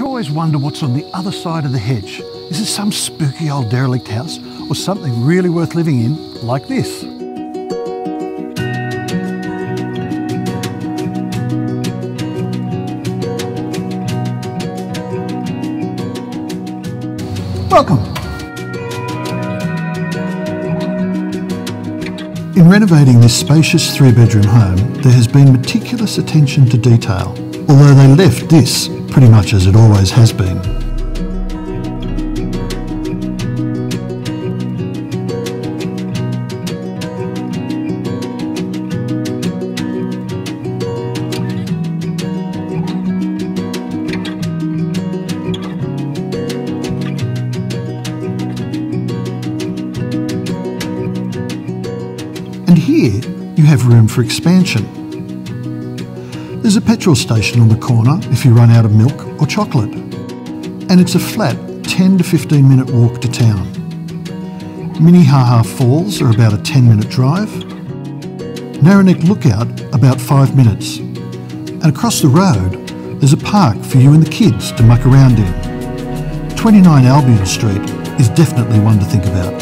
always wonder what's on the other side of the hedge. Is it some spooky old derelict house or something really worth living in, like this? Welcome. In renovating this spacious three bedroom home, there has been meticulous attention to detail, although they left this pretty much as it always has been. And here you have room for expansion. There's a petrol station on the corner if you run out of milk or chocolate. And it's a flat 10 to 15 minute walk to town. Minnehaha Falls are about a 10 minute drive. Narrow Neck Lookout about 5 minutes. And across the road there's a park for you and the kids to muck around in. 29 Albion Street is definitely one to think about.